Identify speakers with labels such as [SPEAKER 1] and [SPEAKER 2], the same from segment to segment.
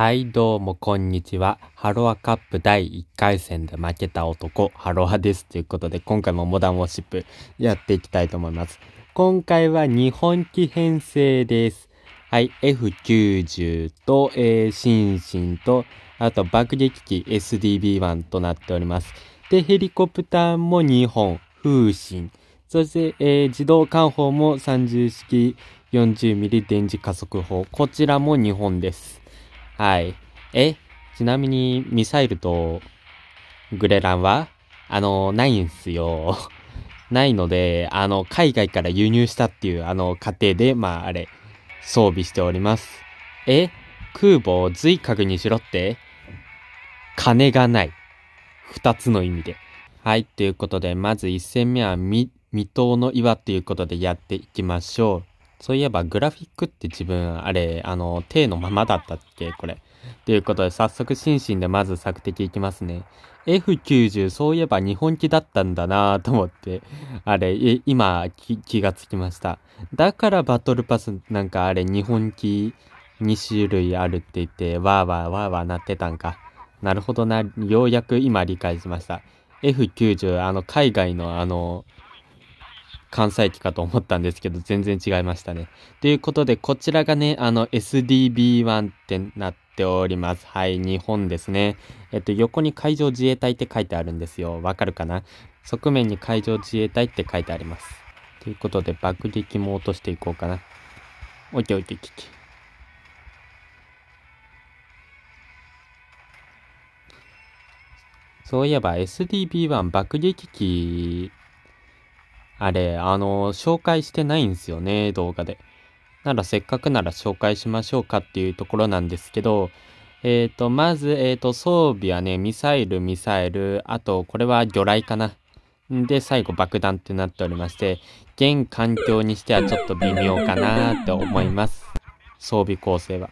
[SPEAKER 1] はい、どうも、こんにちは。ハロアカップ第1回戦で負けた男、ハロアです。ということで、今回もモダンウォッシップやっていきたいと思います。今回は日本機編成です。はい、F90 と、えー、シンシンと、あと爆撃機 SDB1 となっております。で、ヘリコプターも2本、風神。そして、えー自動艦砲も30式 40mm 電磁加速砲。こちらも2本です。はい。え、ちなみにミサイルとグレランはあの、ないんすよ。ないので、あの、海外から輸入したっていう、あの、過程で、まあ、あれ、装備しております。え、空母を随角にしろって金がない。二つの意味で。はい、ということで、まず一戦目は未、未踏の岩ということでやっていきましょう。そういえば、グラフィックって自分、あれ、あの、手のままだったっけ？これ。ということで、早速、心身でまず索敵いきますね。F90、そういえば日本機だったんだなぁと思って、あれ、今気、気がつきました。だからバトルパスなんかあれ、日本機2種類あるって言って、わーわーわーわーなってたんか。なるほどな、ようやく今理解しました。F90、あの、海外のあの、関西機かと思ったんですけど、全然違いましたね。ということで、こちらがね、あの、SDB1 ってなっております。はい、日本ですね。えっと、横に海上自衛隊って書いてあるんですよ。わかるかな？側面に海上自衛隊って書いてあります。ということで、爆撃も落としていこうかな。おいておいて、きき。そういえば SDB1 爆撃機、あれ、あの、紹介してないんですよね、動画で。ならせっかくなら紹介しましょうかっていうところなんですけど、えっ、と、まず、えっ、と、装備はね、ミサイル、ミサイル、あと、これは魚雷かな。んで、最後爆弾ってなっておりまして、現環境にしてはちょっと微妙かなって思います。装備構成は。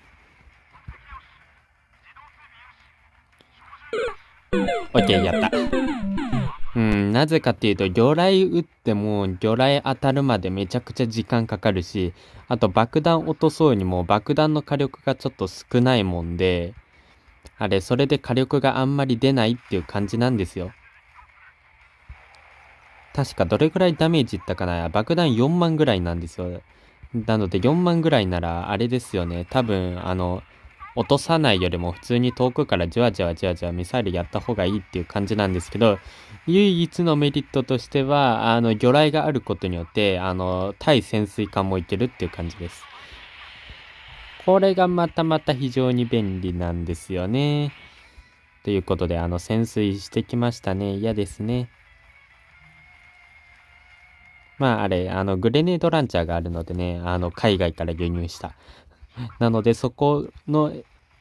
[SPEAKER 1] OK、やった。うん、なぜかっていうと、魚雷撃っても、魚雷当たるまでめちゃくちゃ時間かかるし、あと爆弾落とそうにも爆弾の火力がちょっと少ないもんで、あれ、それで火力があんまり出ないっていう感じなんですよ。確かどれぐらいダメージいったかな？爆弾4万ぐらいなんですよ。なので4万ぐらいなら、あれですよね。多分、あの、落とさないよりも普通に遠くからじわじわじわじわミサイルやった方がいいっていう感じなんですけど、唯一のメリットとしては、あの、魚雷があることによって、あの、対潜水艦もいけるっていう感じです。これがまたまた非常に便利なんですよね。ということで、あの、潜水してきましたね。嫌ですね。まあ、あれ、あの、グレネードランチャーがあるのでね、あの、海外から輸入した。なので、そこの、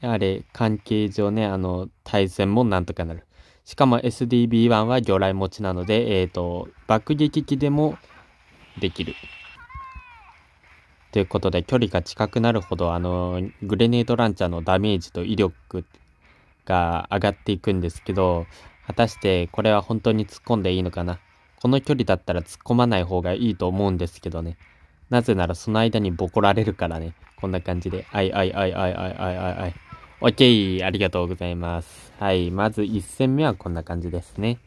[SPEAKER 1] あれ、関係上ね、あの、対戦もなんとかなる。しかも SDB1 は魚雷持ちなので、えっ、と、爆撃機でもできる。ということで、距離が近くなるほど、あの、グレネードランチャーのダメージと威力が上がっていくんですけど、果たしてこれは本当に突っ込んでいいのかなこの距離だったら突っ込まない方がいいと思うんですけどね。なぜならその間にボコられるからね。こんな感じで。あいあいあいあいあいあいあいあい。オッケーありがとうございます。はい。まず1戦目はこんな感じですね。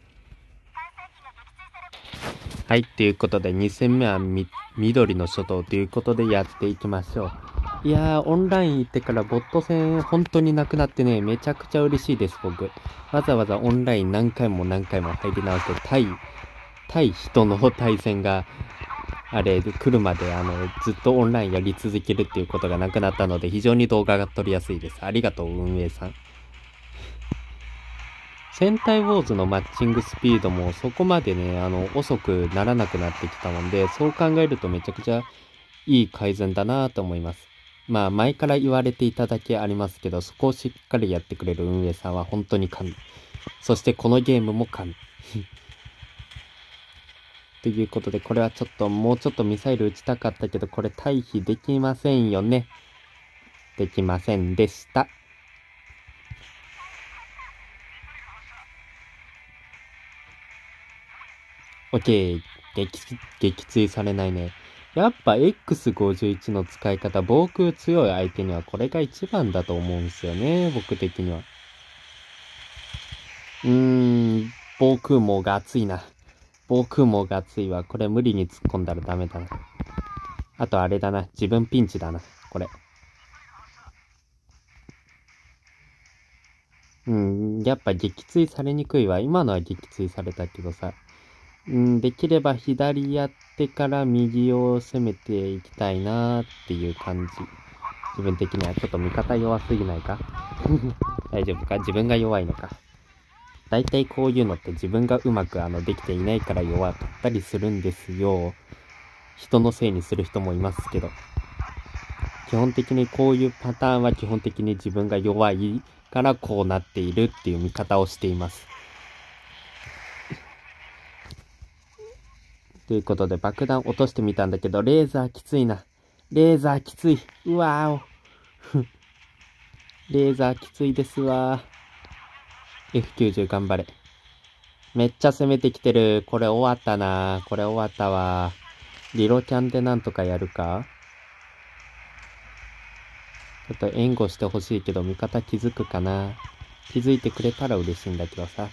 [SPEAKER 1] はい。ということで2戦目はみ緑の諸島ということでやっていきましょう。いやー、オンライン行ってからボット戦本当になくなってね、めちゃくちゃ嬉しいです、僕。わざわざオンライン何回も何回も入り直して、対、対人の対戦が、あれ、来るまで、あの、ずっとオンラインやり続けるっていうことがなくなったので、非常に動画が撮りやすいです。ありがとう、運営さん。戦隊ウォーズのマッチングスピードもそこまでね、あの、遅くならなくなってきたもんで、そう考えるとめちゃくちゃいい改善だなと思います。まあ、前から言われていただけありますけど、そこをしっかりやってくれる運営さんは本当に神。そしてこのゲームも神。ということで、これはちょっと、もうちょっとミサイル撃ちたかったけど、これ退避できませんよね。できませんでした。オッケー。撃、撃墜されないね。やっぱ X51 の使い方、防空強い相手にはこれが一番だと思うんですよね、僕的には。うーん、防空網が熱いな。防空網が熱いわ。これ無理に突っ込んだらダメだな。あとあれだな。自分ピンチだな。これ。うん、やっぱ撃墜されにくいわ。今のは撃墜されたけどさ。うん、できれば左やってから右を攻めていきたいなーっていう感じ。自分的にはちょっと味方弱すぎないか？大丈夫か？自分が弱いのか？大体こういうのって自分がうまくあのできていないから弱かったりするんですよ。人のせいにする人もいますけど。基本的にこういうパターンは基本的に自分が弱いからこうなっているっていう見方をしています。ということで爆弾落としてみたんだけど、レーザーきついな。レーザーきつい。うわーお。レーザーきついですわ F90 頑張れ。めっちゃ攻めてきてる。これ終わったな。これ終わったわ。リロキャンでなんとかやるか？ちょっと援護してほしいけど、味方気づくかな？気づいてくれたら嬉しいんだけどさ。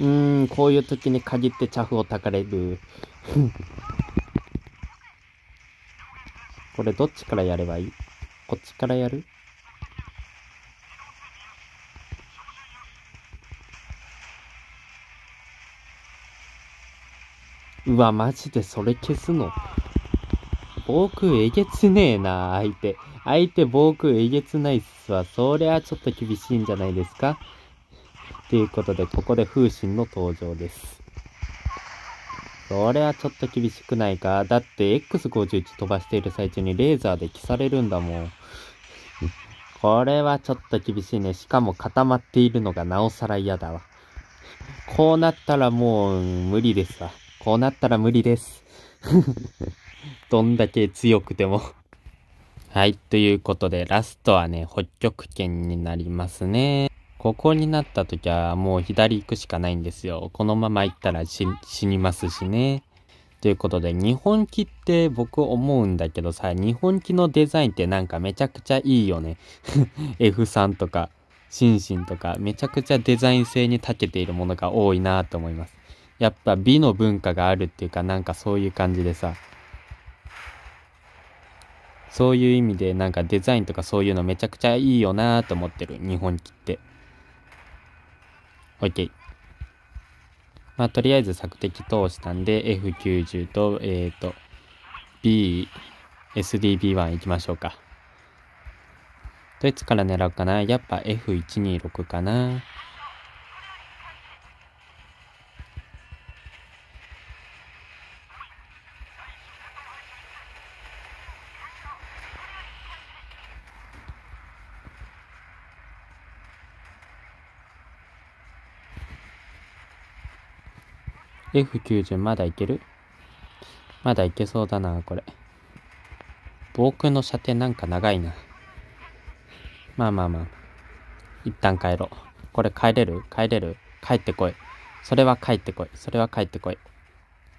[SPEAKER 1] うーん、こういう時に限ってチャフをたかれる。これどっちからやればいい？こっちからやる？うわ、マジでそれ消すの？防空えげつねえな、相手。相手防空えげつないっすわ。そりゃちょっと厳しいんじゃないですか？ということで、ここで風神の登場です。それはちょっと厳しくないか？だって X51 飛ばしている最中にレーザーで消されるんだもん。これはちょっと厳しいね。しかも固まっているのがなおさら嫌だわ。こうなったらもう無理ですわ。こうなったら無理です。どんだけ強くてもはい。ということで、ラストはね、北極圏になりますね。ここになった時はもう左行くしかないんですよ。このまま行ったら死にますしね。ということで、日本機って僕思うんだけどさ、日本機のデザインってなんかめちゃくちゃいいよね。F3 とか、シンシンとか、めちゃくちゃデザイン性に長けているものが多いなと思います。やっぱ美の文化があるっていうかなんかそういう感じでさ、そういう意味でなんかデザインとかそういうのめちゃくちゃいいよなと思ってる、日本機って。OK。まあ、とりあえず索敵通したんで F90 と、えっ、ー、と、B、SDB1 行きましょうか。どいつから狙うかな？やっぱ F126 かな F90 まだいける？まだいけそうだな、これ。防空の射程なんか長いな。まあまあまあ。一旦帰ろう。これ帰れる？帰れる？帰ってこい。それは帰ってこい。それは帰ってこい。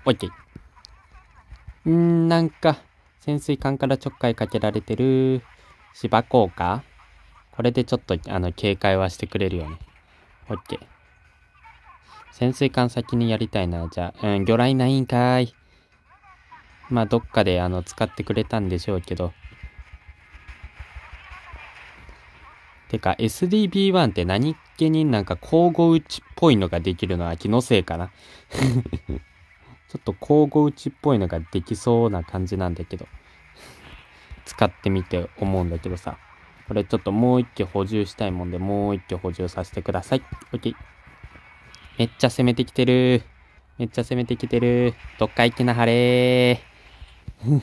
[SPEAKER 1] オッケー。んー、なんか、潜水艦からちょっかいかけられてる。芝効果これでちょっと、あの、警戒はしてくれるよね。オッケー。潜水艦先にやりたいな。じゃあ、うん、魚雷ないんかい。まあ、どっかで、あの、使ってくれたんでしょうけど。てか、SDB1 って何気になんか交互打ちっぽいのができるのは気のせいかな。ちょっと交互打ちっぽいのができそうな感じなんだけど。使ってみて思うんだけどさ。これちょっともう一機補充したいもんで、もう一機補充させてください。OK。めっちゃ攻めてきてる。めっちゃ攻めてきてる。どっか行きなはれ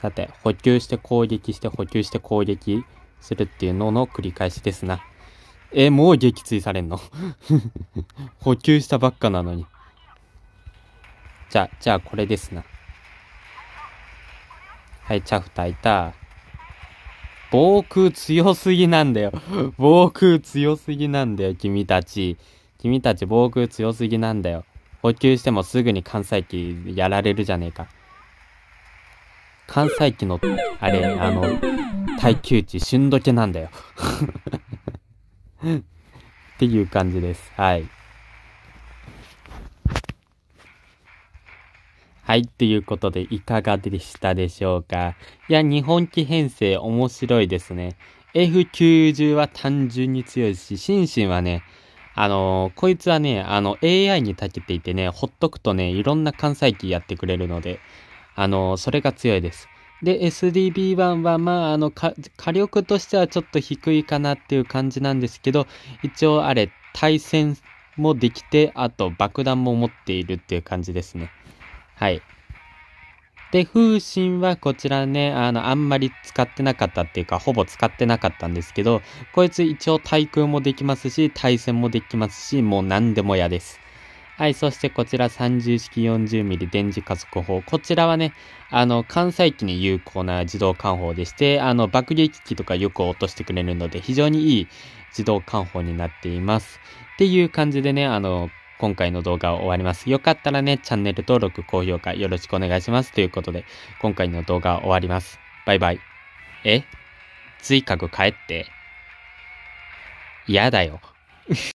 [SPEAKER 1] さて、補給して攻撃して補給して攻撃するっていうのの繰り返しですな。え、もう撃墜されんの？補給したばっかなのに。じゃ、じゃあこれですな。はい、チャフ炊いた。防空強すぎなんだよ。防空強すぎなんだよ、君たち。君たち防空強すぎなんだよ。補給してもすぐに関西機やられるじゃねえか。関西機の、あれ、あの、耐久値、旬時なんだよ。っていう感じです。はい。はい、ということで、いかがでしたでしょうか？いや、日本機編成面白いですね。F90 は単純に強いし、シンシンはね、あのー、こいつはね、あの、AI に長けていてね、ほっとくとね、いろんな関西機やってくれるので、あのー、それが強いです。で、SDB1 は、まあ、あの、火力としてはちょっと低いかなっていう感じなんですけど、一応あれ、対戦もできて、あと爆弾も持っているっていう感じですね。はい。で、風神はこちらね、あの、あんまり使ってなかったっていうか、ほぼ使ってなかったんですけど、こいつ一応対空もできますし、対戦もできますし、もう何でも嫌です。はい、そしてこちら30式 40mm 電磁加速砲。こちらはね、あの、関西機に有効な自動艦砲でして、あの、爆撃機とかよく落としてくれるので、非常にいい自動艦砲になっています。っていう感じでね、あの、今回の動画を終わります。よかったらね、チャンネル登録、高評価よろしくお願いします。ということで、今回の動画は終わります。バイバイ。え？追加具帰って？嫌だよ。